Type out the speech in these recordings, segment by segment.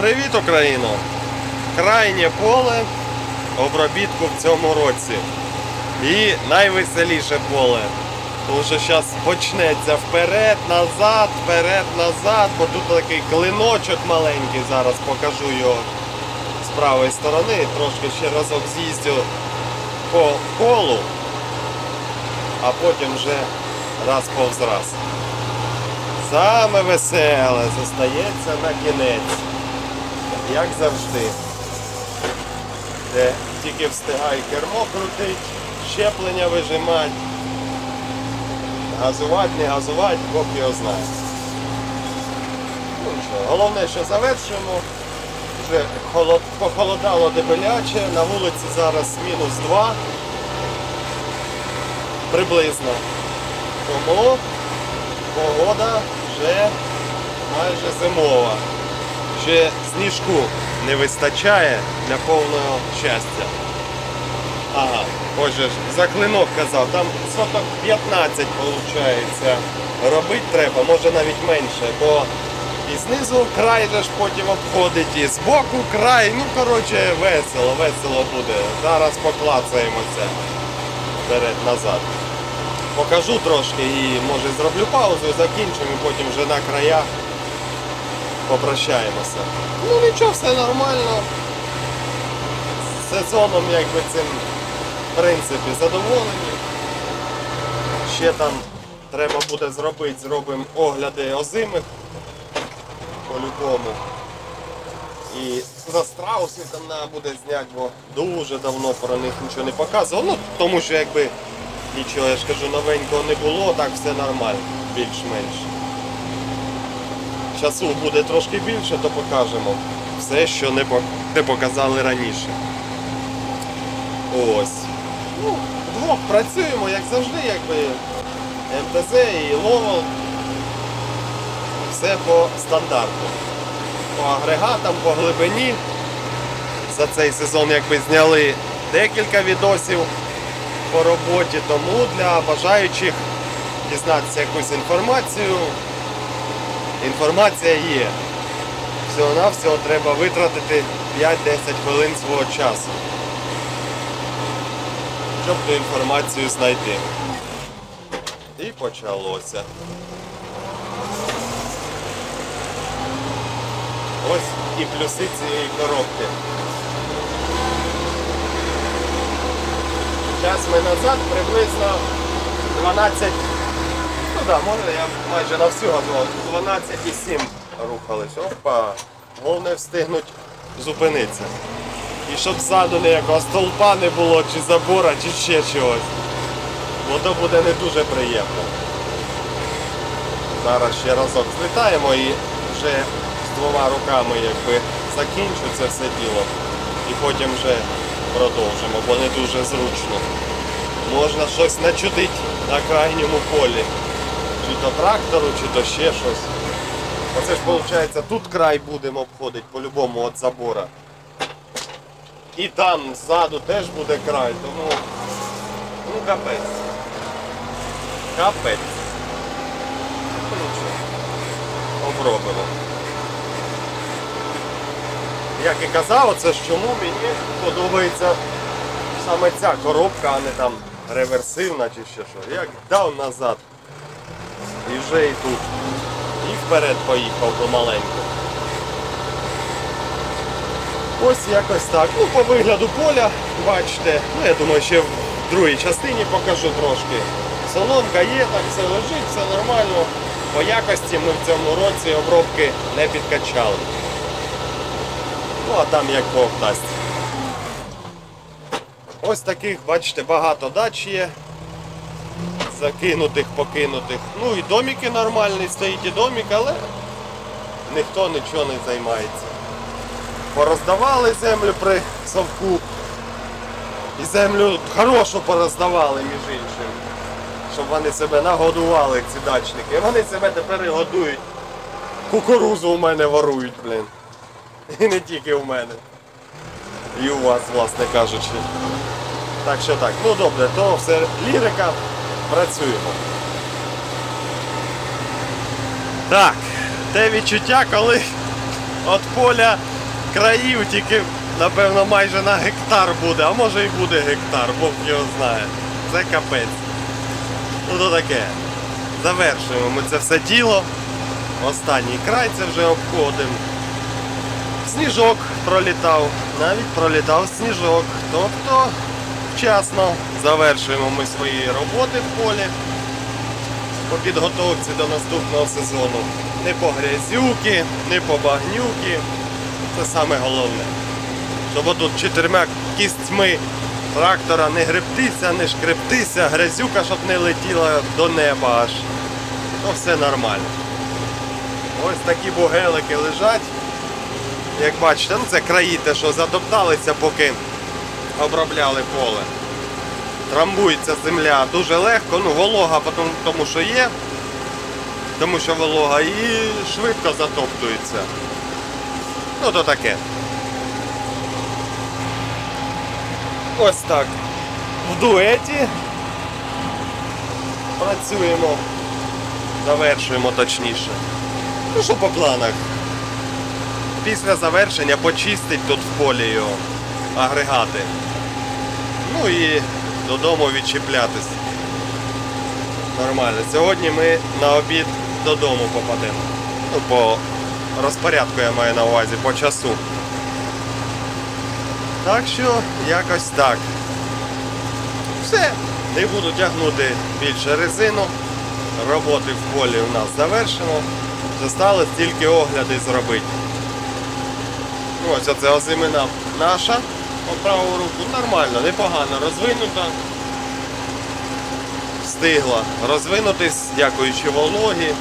Привіт, Україно! Крайнє поле обробітку в цьому році. І найвеселіше поле. Тому що зараз почнеться вперед, назад, вперед, назад, бо тут такий клиночок маленький, зараз покажу його з правої сторони. Трошки ще разок з'їздю по колу, а потім вже раз повз раз. Саме веселе зостається на кінець. Як завжди. Де тільки встигай кермо крутить, щеплення вижимати. Газувати, не газувати, Бог його знає. Ну нічого, головне, що завершуємо. Вже холод... похолодало дебеляче, на вулиці зараз мінус 2. Приблизно. Тому погода вже майже зимова. Ще сніжку не вистачає для повного щастя. Ага, отже за клинок казав, там соток 15 виходить. Робити треба, може навіть менше, бо і знизу край ж потім обходить, і збоку край. Ну, коротше, весело, весело буде. Зараз поклацаємося вперед-назад. Покажу трошки і може зроблю паузу, закінчимо і потім вже на краях попрощаємося. Ну нічого, все нормально. З сезоном якби цим в принципі задоволені. Ще там треба буде зробити, зробимо огляди озимих по-любому. І за страусів там треба буде зняти, бо дуже давно про них нічого не показував. Ну, тому що якби нічого, я ж кажу, новенького не було, так все нормально, більш-менш. Часу буде трошки більше, то покажемо все, що не, показали раніше. Ось. Ну, вдвох працюємо, як завжди, якби МТЗ і Ловол. Все по стандарту. По агрегатам, по глибині. За цей сезон якби зняли декілька відосів по роботі, тому для бажаючих дізнатися якусь інформацію. Інформація є. Всього-навсього треба витратити 5-10 хвилин свого часу, щоб ту інформацію знайти. І почалося. Ось і плюси цієї коробки. Час ми назад приблизно 12 Ну так, може я майже на всю газував. 12,7 рухались. Опа. Головне встигнуть зупинитися. І щоб ззаду ніякого столпа не було, чи забора, чи ще чогось. Бо то буде не дуже приємно. Зараз ще разок злітаємо і вже з двома руками якби закінчу це все діло. І потім вже продовжимо, бо не дуже зручно. Можна щось начудити на крайньому полі. Чи то трактору, чи то ще щось. Оце ж виходить, тут край будемо обходити по-любому від забора. І там ззаду теж буде край, тому ну капець. Капець. Ну. Обробимо. Як і казав, це ж чому мені подобається саме ця коробка, а не там реверсивна чи ще що. Як дав назад. І вже і тут. І вперед поїхав помаленьку. Ось якось так. Ну, по вигляду поля, бачите, ну я думаю, ще в другій частині покажу трошки. Соломка є, так все лежить, все нормально. По якості ми в цьому році обробки не підкачали. Ну а там як Бог дасть. Ось таких, бачите, багато дач є закинутих, покинутих. Ну і доміки нормальні, стоїть і домік, але ніхто нічого не займається. Пороздавали землю при совку. І землю хорошу пороздавали, між іншим. Щоб вони себе нагодували, ці дачники. Вони себе тепер і годують. Кукурузу у мене ворують, блін. І не тільки у мене. І у вас, власне кажучи. Так що так, ну добре, то все лірика, працюємо. Так, те відчуття, коли От поля країв тільки, напевно, майже на гектар буде, а може і буде гектар, Бог його знає. Це капець. Ну то таке. Завершуємо ми це все діло. Останній край це вже обходимо. Сніжок пролітав, навіть пролітав сніжок. Тобто вчасно завершуємо ми свої роботи в полі по підготовці до наступного сезону. Не по грязюки, не по багнюки. Це саме головне. Щоб отут чотирма кістьми трактора не гребтися, не шкрептися, грязюка, щоб не летіла до неба аж. То все нормально. Ось такі бугелики лежать. Як бачите, ну це краї те, що затопталися, поки обробляли поле. Трамбується земля дуже легко, ну волога тому, що є, тому що волога і швидко затоптується. Ну то таке. Ось так. В дуеті працюємо, завершуємо точніше. Ну що по планах? Після завершення почистить тут в полі його агрегати. Ну і додому відчіплятись. Нормально. Сьогодні ми на обід додому попадемо. Ну, по розпорядку я маю на увазі, по часу. Так що якось так. Все, не буду тягнути більше резину. Роботи в полі у нас завершено. Зосталось тільки огляди зробити. Ось оце озимина наша по праву руку. Нормально, непогано розвинута. Встигла розвинутись, дякуючи вологі.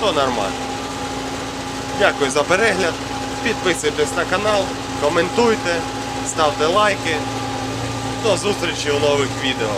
То нормально. Дякую за перегляд. Підписуйтесь на канал, коментуйте, ставте лайки. До зустрічі у нових відео.